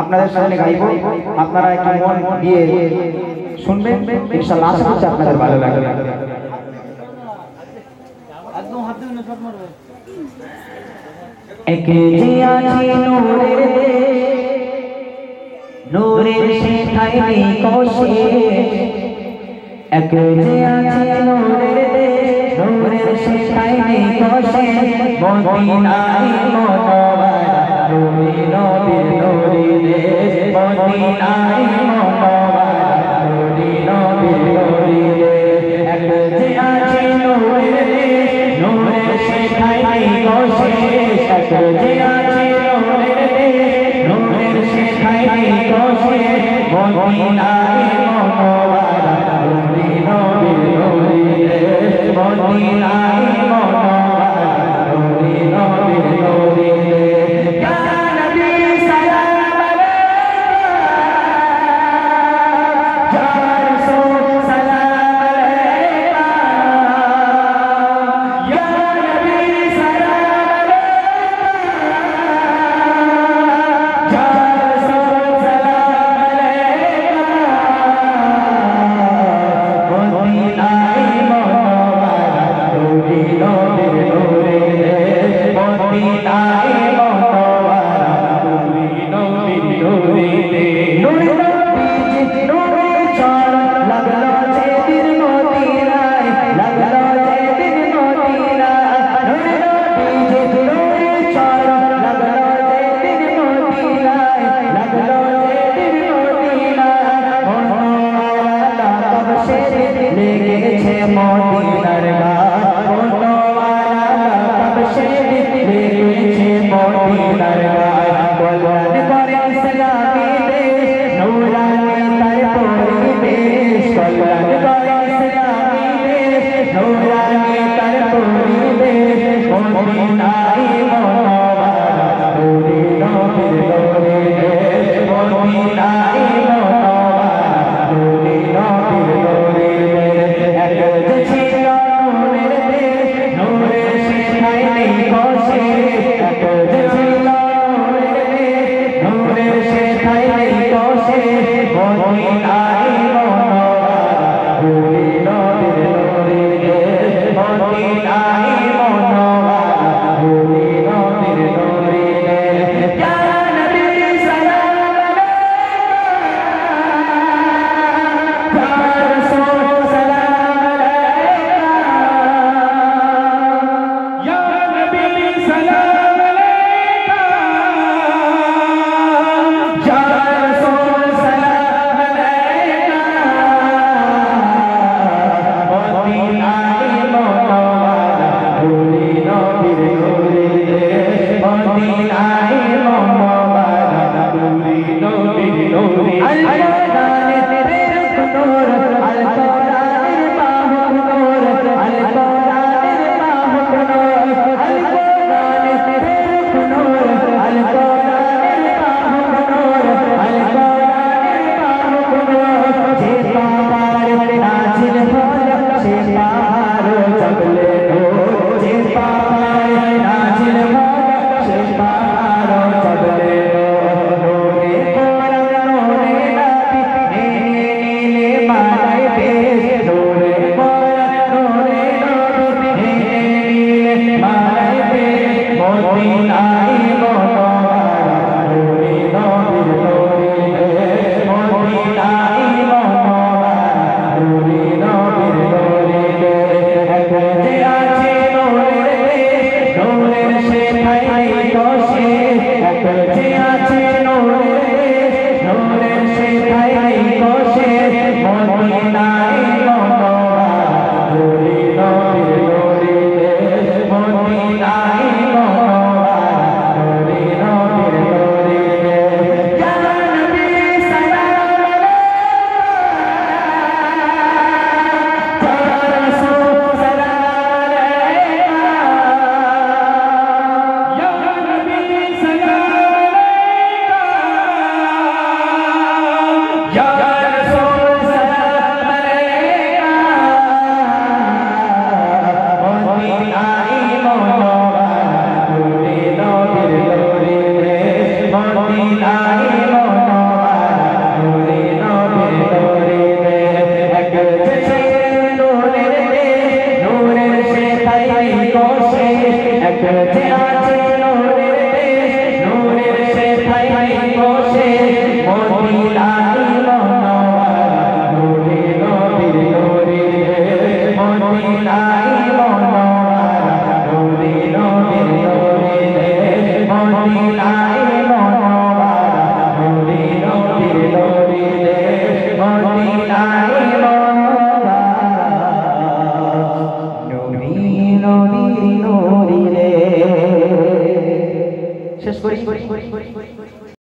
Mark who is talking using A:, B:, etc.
A: আপনাদের সামনে গাইব। আপনারা একটু মন দিয়ে শুনবেন। আপনাদের ভালো লাগবে। একদম নূরের সে ঠাই কোশে একলে আছে নূরের দেশ নূরের শিখাই নেই কষে মদিনাই মোতাবারা নূরে নবীর নূরে দেশ মদিনাই মোতাবারা নূরে নবীর নূরে দেশ একলে আছে নূরের দেশ নূরের শিখাই নেই কষে একলে আছে নূরের দেশ নূরের শিখাই নেই কষে মদিনা Hola. que